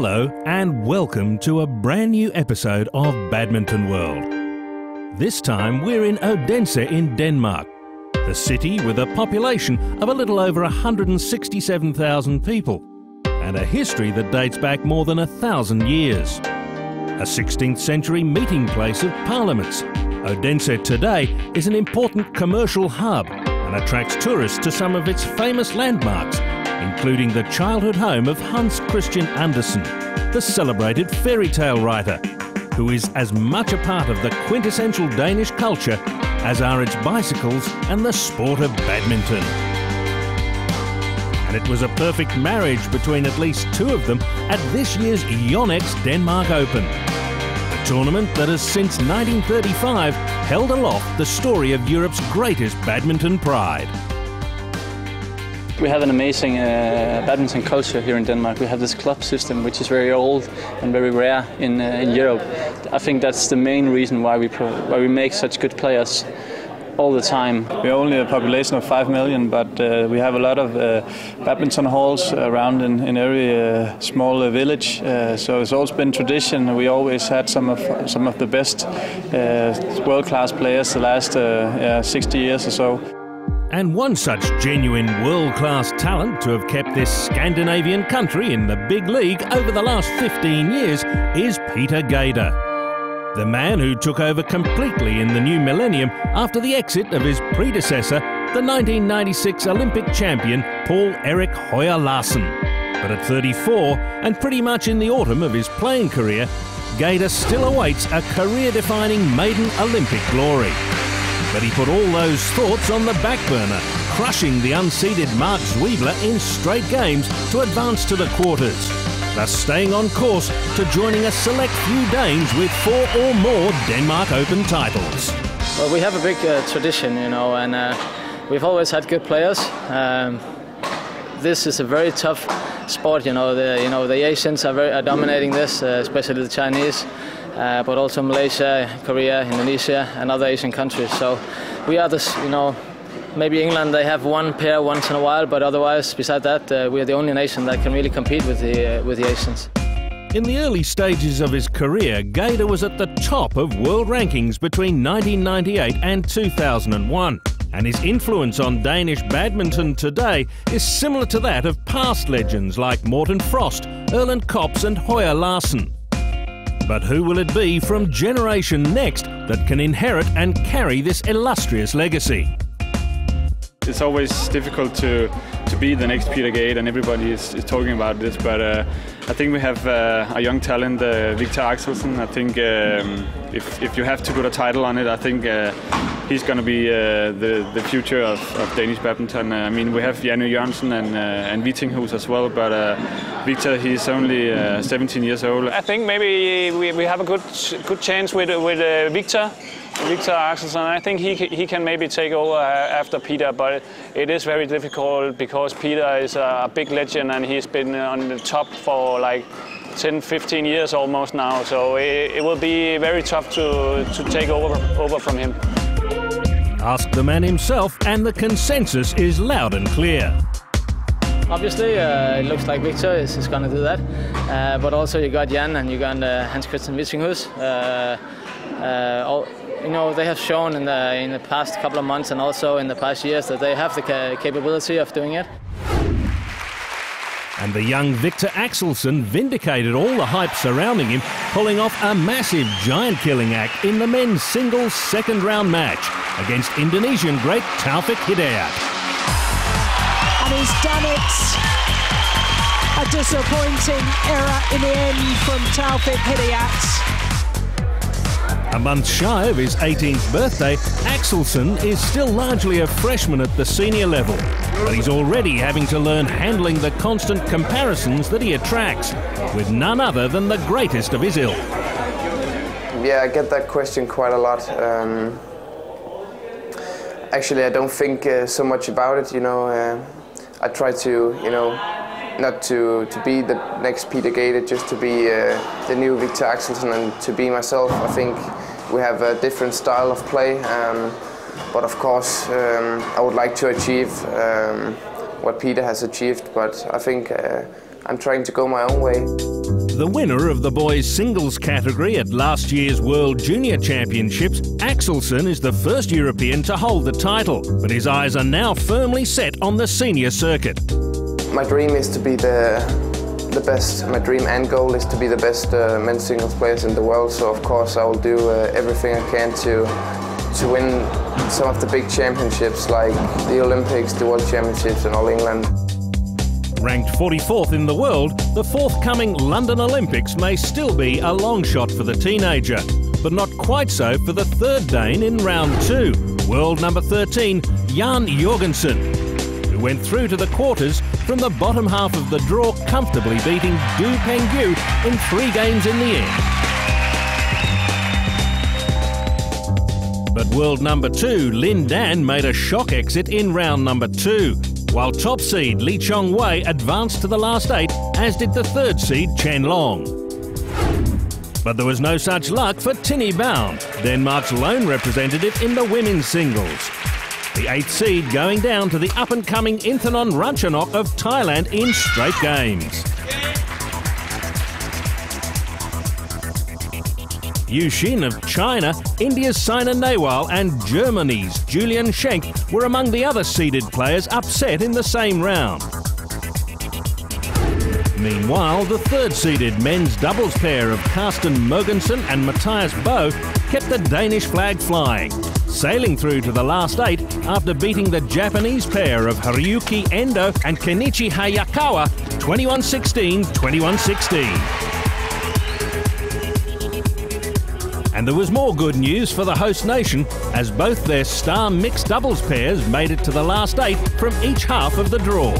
Hello and welcome to a brand new episode of Badminton World. This time we're in Odense in Denmark, the city with a population of a little over 167,000 people and a history that dates back more than a thousand years. A 16th century meeting place of parliaments, Odense today is an important commercial hub and attracts tourists to some of its famous landmarks including the childhood home of Hans Christian Andersen, the celebrated fairy tale writer, who is as much a part of the quintessential Danish culture as are its bicycles and the sport of badminton. And it was a perfect marriage between at least two of them at this year's Yonex Denmark Open. A tournament that has since 1935 held aloft the story of Europe's greatest badminton pride. We have an amazing uh, badminton culture here in Denmark. We have this club system, which is very old and very rare in, uh, in Europe. I think that's the main reason why we why we make such good players all the time. We're only a population of 5 million, but uh, we have a lot of uh, badminton halls around in, in every uh, small uh, village. Uh, so it's always been tradition. We always had some of some of the best uh, world-class players the last yeah, 60 years or so. And one such genuine world class talent to have kept this Scandinavian country in the big league over the last 15 years is Peter Gade. The man who took over completely in the new millennium after the exit of his predecessor, the 1996 Olympic champion Paul Erik Høyer Larsen. But at 34, and pretty much in the autumn of his playing career, Gade still awaits a career defining maiden Olympic glory but he put all those thoughts on the back burner, crushing the unseeded Mark Zwiebler in straight games to advance to the quarters, thus staying on course to joining a select few Danes with four or more Denmark Open titles. Well, we have a big uh, tradition, you know, and uh, we've always had good players. Um, this is a very tough sport, you know. The you know the Asians are very are dominating this, uh, especially the Chinese uh, but also Malaysia, Korea, Indonesia, and other Asian countries. So we are this, you know, maybe England they have one pair once in a while, but otherwise, beside that, uh, we are the only nation that can really compete with the uh, with the Asians. In the early stages of his career, Gade was at the top of world rankings between 1998 and 2001. And his influence on Danish badminton today is similar to that of past legends like Morten Frost, Erland Kops, and Høyer Larsen. But who will it be from generation next that can inherit and carry this illustrious legacy? It's always difficult to to be the next Peter Gade, and everybody is, is talking about this. But uh, I think we have uh, a young talent, uh, Viktor Axelsen. I think um, if, if you have to put a title on it, I think uh, he's going to be uh, the the future of, of Danish badminton. Uh, I mean, we have Janne Jørgensen and and Vittinghus as well, but Viktor he's only 17 years old. I think maybe we, we have a good good chance with with Viktor. Viktor Axelsen, I think he, he can maybe take over after Peter, but it is very difficult because Peter is a big legend and he's been on the top for like 10, 15 years almost now. So it, it will be very tough to, to take over, over from him. Ask the man himself, and the consensus is loud and clear. Obviously, uh, it looks like Viktor is, is going to do that. Uh, but also, you got Jan and you got uh, Hans Christian Vittinghus. Uh, uh, all, you know, they have shown in the, in the past couple of months and also in the past years that they have the ca capability of doing it. And the young Viktor Axelsen vindicated all the hype surrounding him, pulling off a massive giant killing act in the men's singles second round match against Indonesian great Taufik Hidayat. And he's done it. A disappointing error in the end from Taufik Hidayat. A month shy of his 18th birthday, Axelsen is still largely a freshman at the senior level, but he's already having to learn handling the constant comparisons that he attracts with none other than the greatest of his ilk. Yeah, I get that question quite a lot. Um, actually, I don't think uh, so much about it. You know, uh, I try to, you know, not to, to be the next Peter Gade, just to be uh, the new Viktor Axelsen and to be myself. I think we have a different style of play, um, but of course um, I would like to achieve um, what Peter has achieved. But I think uh, I'm trying to go my own way. The winner of the boys' singles category at last year's World Junior Championships, Axelsen is the first European to hold the title, but his eyes are now firmly set on the senior circuit. My dream is to be the the best. My dream and goal is to be the best uh, men's singles players in the world. So of course I will do uh, everything I can to to win some of the big championships like the Olympics, the World Championships, and All England. Ranked 44th in the world, the forthcoming London Olympics may still be a long shot for the teenager, but not quite so for the third Dane in round two, world number 13, Jan Jorgensen, went through to the quarters from the bottom half of the draw, comfortably beating Du Pengyu in three games in the end. But world number two, Lin Dan, made a shock exit in round number two, while top seed Lee Chong Wei advanced to the last eight, as did the third seed Chen Long. But there was no such luck for Tine Baun, Denmark's lone representative in the women's singles. The eighth seed going down to the up and coming Inthanon Ratchanok of Thailand in straight games. Yu Xin of China, India's Saina Nehwal, and Germany's Julian Schenk were among the other seeded players upset in the same round. Meanwhile, the third seeded men's doubles pair of Carsten Mogensen and Mathias Boe kept the Danish flag flying, sailing through to the last eight after beating the Japanese pair of Haruki Endo and Kenichi Hayakawa 21 16 21 16. And there was more good news for the host nation as both their star mixed doubles pairs made it to the last eight from each half of the draw.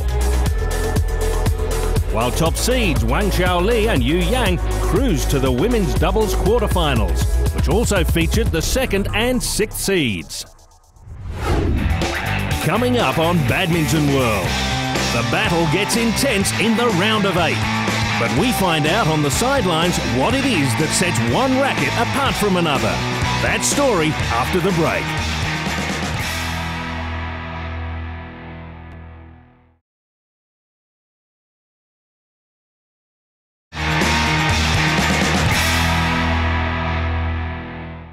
While top seeds Wang Xiaoli and Yu Yang cruised to the women's doubles quarterfinals, which also featured the second and sixth seeds. Coming up on Badminton World, the battle gets intense in the round of eight. But we find out on the sidelines what it is that sets one racket apart from another. That story after the break.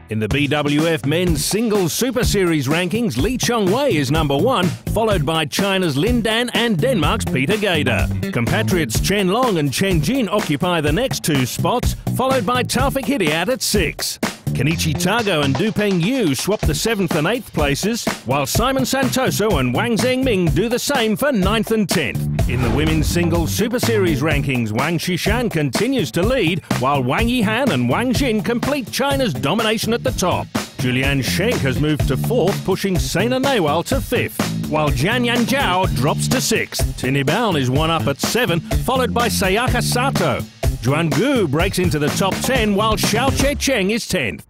In the BWF Men's Singles Super Series rankings, Lee Chong Wei is number one, followed by China's Lin Dan and Denmark's Peter Gade. Compatriots Chen Long and Chen Jin occupy the next two spots, followed by Taufik Hidayat at six. Kenichi Tago and Du Pengyu swap the 7th and 8th places, while Simon Santoso and Wang Zhengming do the same for ninth and 10th. In the women's singles Super Series rankings, Wang Shixian continues to lead, while Wang Yihan and Wang Xin complete China's domination at the top. Julian Schenk has moved to 4th, pushing Saina Nehwal to 5th, while Jiang Yanjiao drops to 6th. Tine Baun is one up at 7, followed by Sayaka Sato. Juan Gu breaks into the top 10 while Xiao Che Cheng is 10th.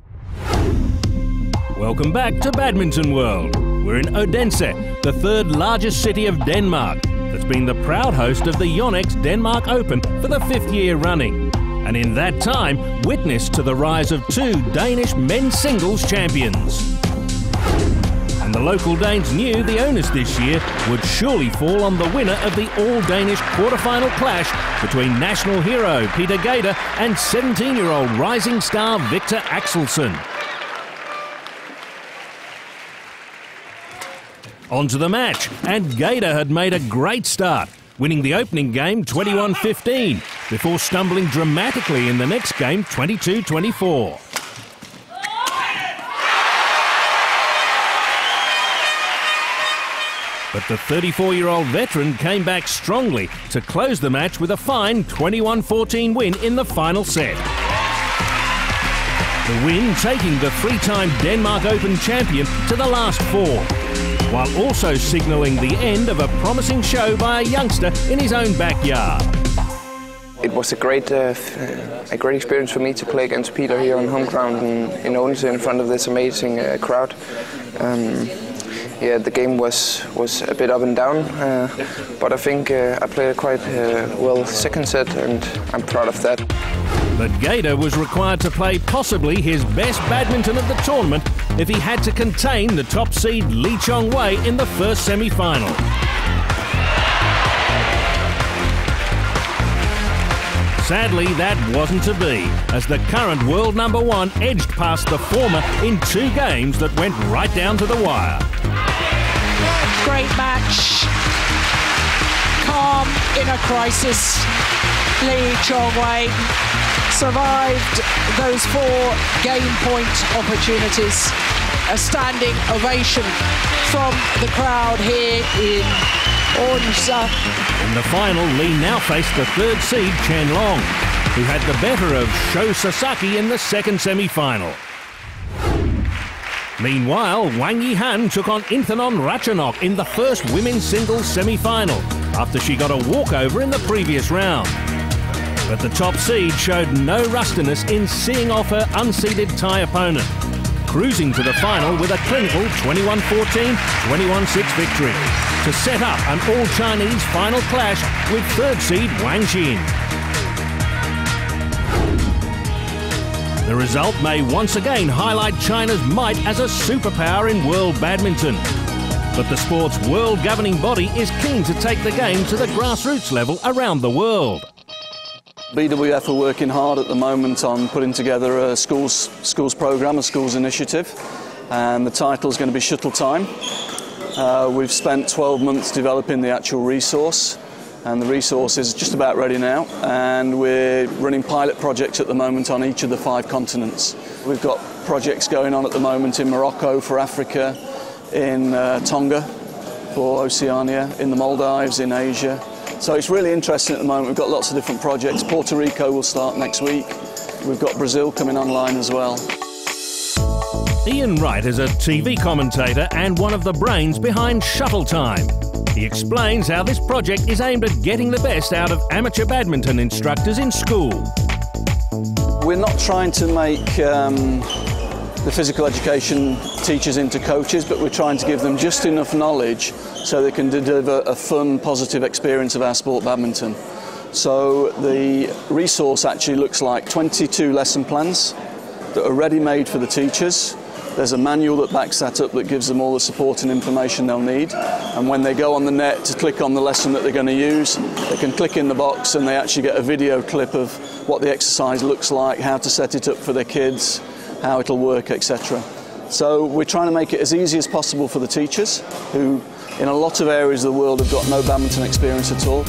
Welcome back to Badminton World. We're in Odense, the third largest city of Denmark, that's been the proud host of the Yonex Denmark Open for the fifth year running. And in that time, witness to the rise of two Danish men's singles champions. And the local Danes knew the onus this year would surely fall on the winner of the all Danish quarter-final clash between national hero Peter Gade and 17 year old rising star Viktor Axelsen. On to the match, and Gade had made a great start, winning the opening game 21 15, before stumbling dramatically in the next game 22 24. But the 34 year old veteran came back strongly to close the match with a fine 21 14 win in the final set. The win taking the three time Denmark Open champion to the last four, while also signalling the end of a promising show by a youngster in his own backyard. It was a great, uh, a great experience for me to play against Peter here on home ground in, in Odense in front of this amazing uh, crowd. Um, yeah, the game was was a bit up and down, uh, but I think uh, I played quite uh, well second set, and I'm proud of that. But Gade was required to play possibly his best badminton of the tournament if he had to contain the top seed Lee Chong Wei in the first semi-final. Sadly, that wasn't to be, as the current world number one edged past the former in two games that went right down to the wire. Great match. Calm in a crisis. Lee Chong-wei survived those four game point opportunities. A standing ovation from the crowd here in Odense. In the final, Lee now faced the third seed Chen Long, who had the better of Sho Sasaki in the second semi-final. Meanwhile, Wang Yihan took on Inthanon Ratchanok in the first women's singles semi-final after she got a walkover in the previous round. But the top seed showed no rustiness in seeing off her unseeded Thai opponent, cruising to the final with a clinical 21-14, 21-6 victory to set up an all-Chinese final clash with third seed Wang Xin. The result may once again highlight China's might as a superpower in world badminton. But the sport's world governing body is keen to take the game to the grassroots level around the world. BWF are working hard at the moment on putting together a schools, schools program, a schools initiative, and the title is going to be Shuttle Time. Uh, we've spent 12 months developing the actual resource, and the resource is just about ready now, and we're running pilot projects at the moment on each of the five continents. We've got projects going on at the moment in Morocco for Africa, in uh, Tonga for Oceania, in the Maldives, in Asia, so it's really interesting at the moment. We've got lots of different projects. Puerto Rico will start next week. We've got Brazil coming online as well. Ian Wright is a TV commentator and one of the brains behind Shuttle Time. He explains how this project is aimed at getting the best out of amateur badminton instructors in school. We're not trying to make um, the physical education teachers into coaches, but we're trying to give them just enough knowledge so they can deliver a fun, positive experience of our sport badminton. So the resource actually looks like 22 lesson plans that are ready made for the teachers. There's a manual that backs that up that gives them all the support and information they'll need. And when they go on the net to click on the lesson that they're going to use, they can click in the box and they actually get a video clip of what the exercise looks like, how to set it up for their kids, how it'll work, etc. So we're trying to make it as easy as possible for the teachers who in a lot of areas of the world have got no badminton experience at all.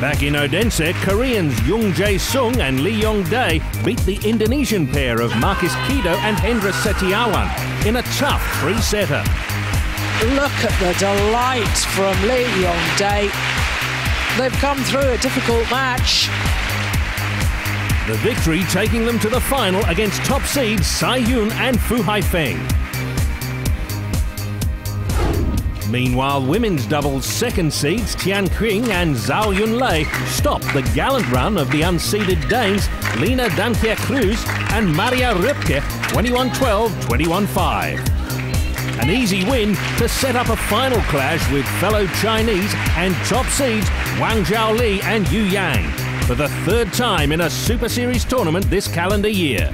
Back in Odense, Koreans Jung Jae Sung and Lee Yong Dae beat the Indonesian pair of Markis Kido and Hendra Setiawan in a tough three-setter. Look at the delight from Lee Yong Dae. They've come through a difficult match. The victory taking them to the final against top seeds Cai Yun and Fu Haifeng. Meanwhile, women's doubles second seeds Tian Qing and Zhao Yunlei stopped the gallant run of the unseeded Danes Line Damkjær Kruse and Maria Röpke 21-12, 21-5. An easy win to set up a final clash with fellow Chinese and top seeds Wang Xiaoli and Yu Yang for the third time in a Super Series tournament this calendar year.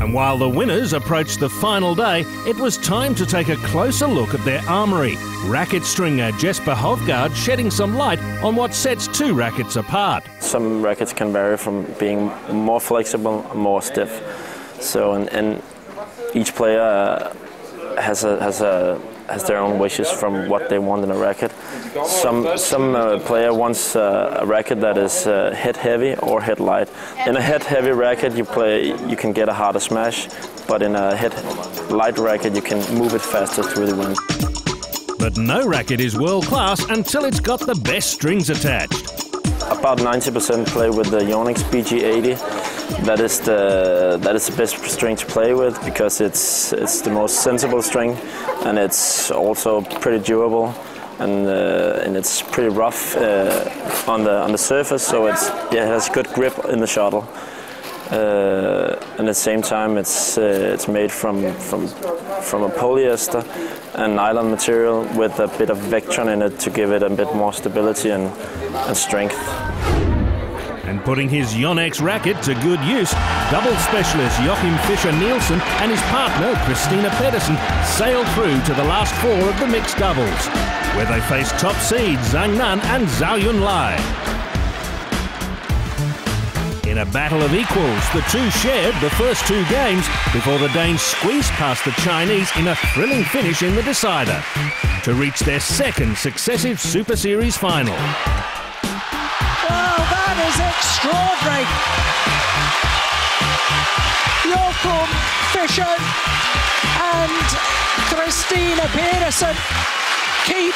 And while the winners approached the final day, it was time to take a closer look at their armoury. Racket stringer Jesper Hofgaard shedding some light on what sets two rackets apart. Some rackets can vary from being more flexible, more stiff. So, and, and each player uh, has a has a has their own wishes from what they want in a racket. Some some uh, player wants uh, a racket that is uh, head heavy or head light. In a head heavy racket, you play you can get a harder smash, but in a head light racket, you can move it faster through the wind. But no racket is world class until it's got the best strings attached. About 90% play with the Yonex BG80 that is the that is the best string to play with because it's it's the most sensible string and it's also pretty durable and uh, and it's pretty rough uh, on the on the surface. So it's yeah, it has good grip in the shuttle uh, and at the same time it's uh, it's made from from from a polyester and nylon material with a bit of Vectran in it to give it a bit more stability and, and strength and putting his Yonex racket to good use, double specialist Joachim Fischer Nielsen and his partner Christinna Pedersen sailed through to the last four of the mixed doubles, where they faced top seeds Zhang Nan and Zhao Yun Yunlei. In a battle of equals, the two shared the first two games before the Danes squeezed past the Chinese in a thrilling finish in the decider to reach their second successive Super Series final. Well, that is extraordinary. Joachim Fischer and Christinna Pedersen keep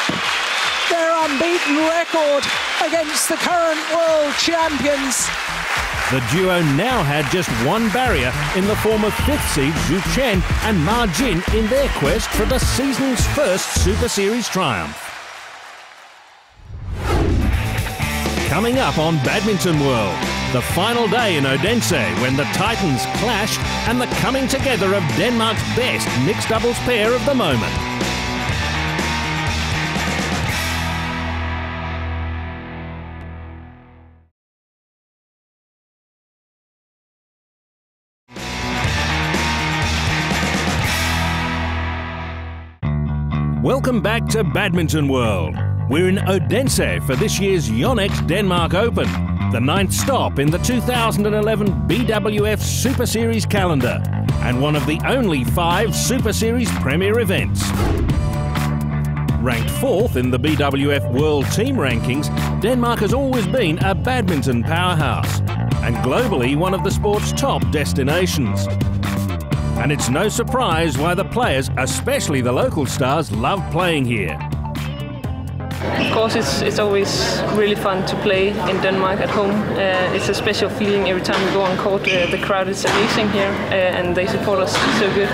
their unbeaten record against the current world champions. The duo now had just one barrier in the form of fifth seed Xu Chen and Ma Jin in their quest for the season's first Super Series triumph. Coming up on Badminton World, the final day in Odense when the Titans clashed and the coming together of Denmark's best mixed doubles pair of the moment. Welcome back to Badminton World. We're in Odense for this year's Yonex Denmark Open, the ninth stop in the 2011 BWF Super Series calendar, and one of the only five Super Series Premier events. Ranked fourth in the BWF World Team Rankings, Denmark has always been a badminton powerhouse, and globally one of the sport's top destinations. And it's no surprise why the players, especially the local stars, love playing here. Of course, it's, it's always really fun to play in Denmark at home. Uh, it's a special feeling every time we go on court. Uh, the crowd is amazing here uh, and they support us so good.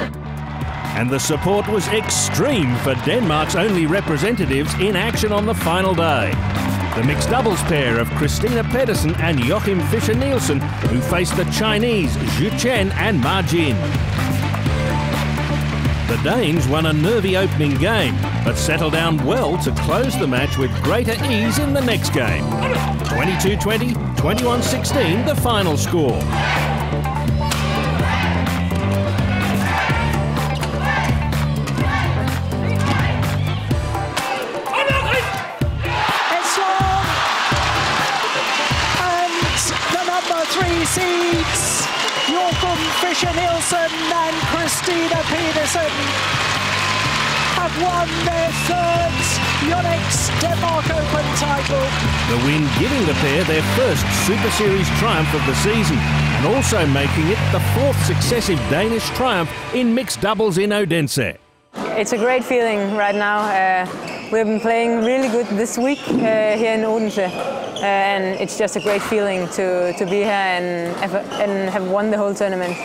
And the support was extreme for Denmark's only representatives in action on the final day. The mixed doubles pair of Christinna Pedersen and Joachim Fischer Nielsen, who faced the Chinese Xu Chen and Ma Jin. The Danes won a nervy opening game, but settled down well to close the match with greater ease in the next game. 22-20, 21-16 the final score. Seeds, Joachim Fischer Nielsen and Christinna Pedersen, have won their third Yonex Denmark Open title. The win giving the pair their first Super Series triumph of the season and also making it the fourth successive Danish triumph in mixed doubles in Odense. It's a great feeling right now. Uh, we've been playing really good this week uh, here in Odense, and it's just a great feeling to, to be here and have, and have won the whole tournament.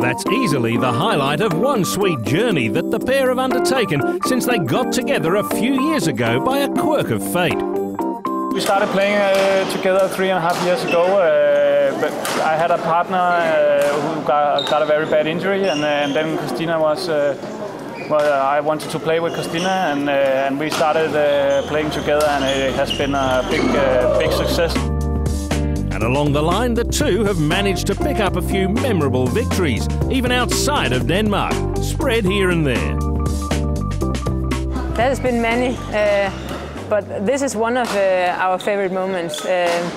That's easily the highlight of one sweet journey that the pair have undertaken since they got together a few years ago by a quirk of fate. We started playing uh, together three and a half years ago. Uh, but I had a partner uh, who got, got, a very bad injury, and, and then Christinna was. Uh, well, I wanted to play with Christinna, and, uh, and we started uh, playing together, and it has been a big, uh, big success. And along the line, the two have managed to pick up a few memorable victories, even outside of Denmark, spread here and there. There has been many, uh, but this is one of uh, our favorite moments. Uh,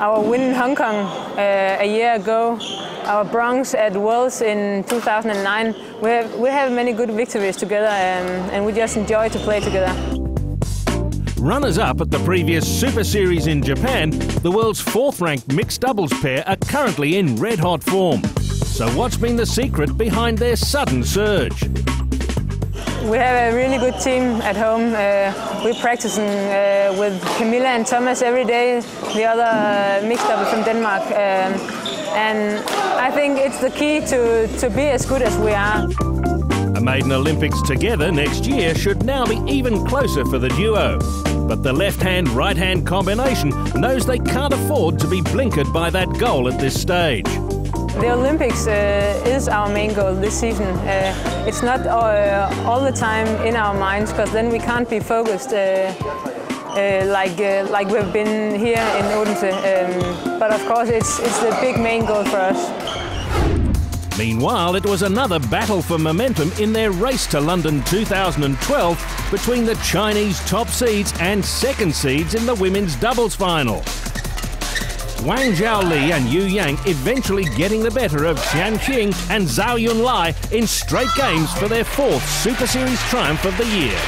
our win in Hong Kong uh, a year ago, our bronze at Worlds in 2009. We have, we have many good victories together, um, and we just enjoy to play together. Runners up at the previous Super Series in Japan, the world's fourth ranked mixed doubles pair are currently in red hot form. So, what's been the secret behind their sudden surge? We have a really good team at home. Uh, we're practicing uh, with Kamilla and Thomas every day, the other uh, mixed double from Denmark. Um, and I think it's the key to, to be as good as we are. A maiden Olympics together next year should now be even closer for the duo. But the left hand right hand combination knows they can't afford to be blinkered by that goal at this stage. The Olympics uh, is our main goal this season. Uh, it's not uh, all the time in our minds because then we can't be focused uh, uh, like uh, like we've been here in Odense. Um, but of course, it's it's the big main goal for us. Meanwhile, it was another battle for momentum in their race to London 2012 between the Chinese top seeds and second seeds in the women's doubles final. Wang Xiaoli and Yu Yang eventually getting the better of Tian Qing and Zhao Yunlei in straight games for their fourth Super Series triumph of the year.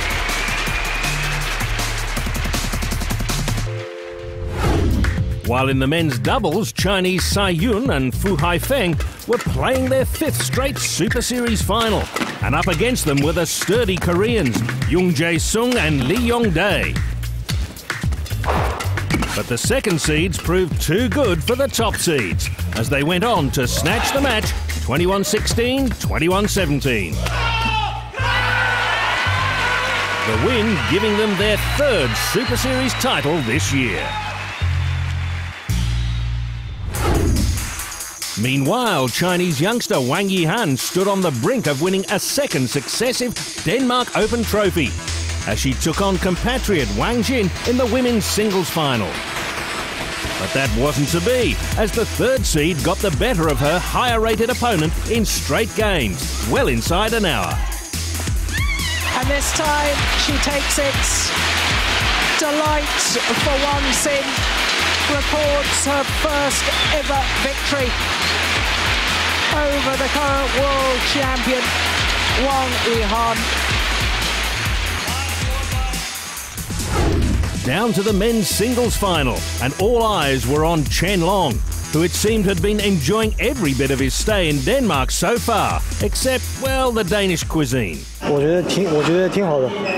While in the men's doubles, Chinese Cai Yun and Fu Haifeng were playing their fifth straight Super Series final. And up against them were the sturdy Koreans, Jung Jae Sung and Lee Yong Dae. But the second seeds proved too good for the top seeds as they went on to snatch the match 21 16, 21 17. The win giving them their third Super Series title this year. Meanwhile, Chinese youngster Wang Yihan stood on the brink of winning a second successive Denmark Open trophy as she took on compatriot Wang Xin in the women's singles final. But that wasn't to be, as the third seed got the better of her higher rated opponent in straight games, well inside an hour. And this time she takes it. Delight for Wang Xin records her first ever victory over the current world champion Wang Yihan. Down to the men's singles final, and all eyes were on Chen Long, who it seemed had been enjoying every bit of his stay in Denmark so far, except, well, the Danish cuisine.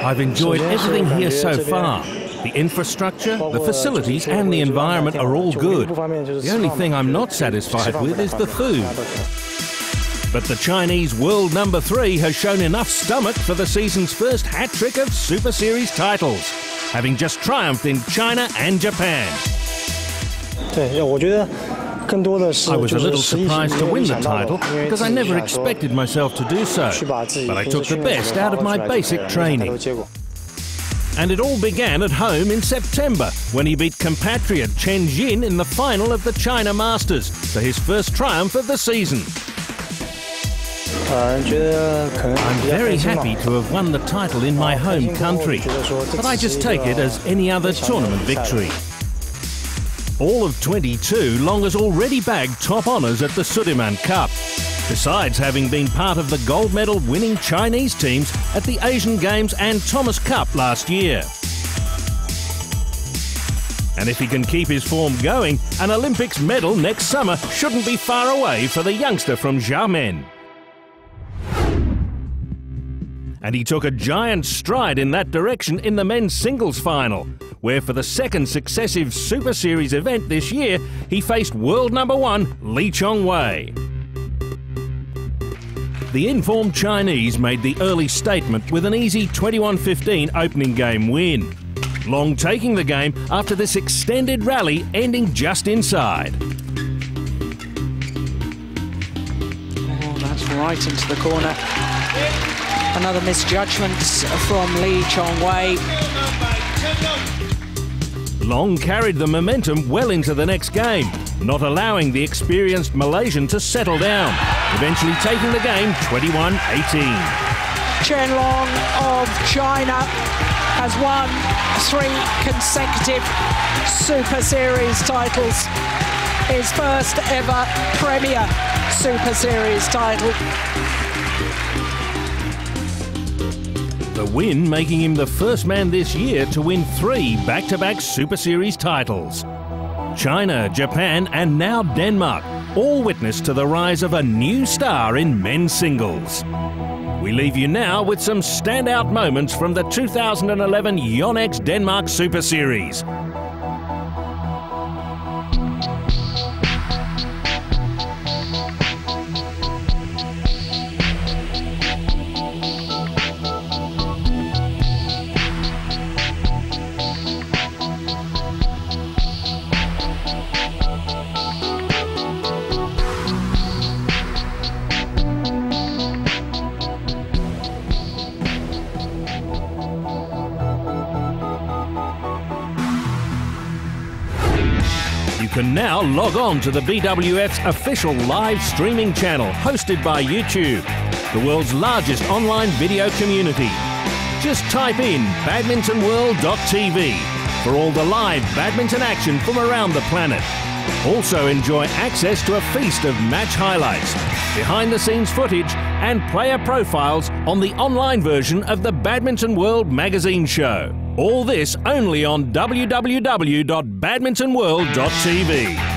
I've enjoyed everything here so far. The infrastructure, the facilities, and the environment are all good. The only thing I'm not satisfied with is the food. But the Chinese world number three has shown enough stomach for the season's first hat trick of Super Series titles, having just triumphed in China and Japan. I was a little surprised to win the title because I never expected myself to do so, but I took the best out of my basic training. And it all began at home in September when he beat compatriot Chen Jin in the final of the China Masters for his first triumph of the season. I'm very happy to have won the title in my home country, but I just take it as any other tournament victory. All of 22, Long has already bagged top honours at the Sudirman Cup, besides having been part of the gold medal winning Chinese teams at the Asian Games and Thomas Cup last year. And if he can keep his form going, an Olympics medal next summer shouldn't be far away for the youngster from Xiamen. And he took a giant stride in that direction in the men's singles final, where for the second successive Super Series event this year, he faced world number one Lee Chong Wei. The informed Chinese made the early statement with an easy 21 15 opening game win. Long taking the game after this extended rally ending just inside. Oh, that's right into the corner. Another misjudgment from Lee Chong Wei. Long carried the momentum well into the next game, not allowing the experienced Malaysian to settle down, eventually taking the game 21 18. Chen Long of China has won three consecutive Super Series titles. His first ever Premier Super Series title. The win making him the first man this year to win three back to back Super Series titles. China, Japan, and now Denmark all witness to the rise of a new star in men's singles. We leave you now with some standout moments from the 2011 Yonex Denmark Super Series. Can now log on to the BWF's official live streaming channel hosted by YouTube, the world's largest online video community. Just type in badmintonworld.tv for all the live badminton action from around the planet. Also enjoy access to a feast of match highlights, behind the scenes footage, and player profiles on the online version of the Badminton World magazine show. All this only on www.badmintonworld.tv.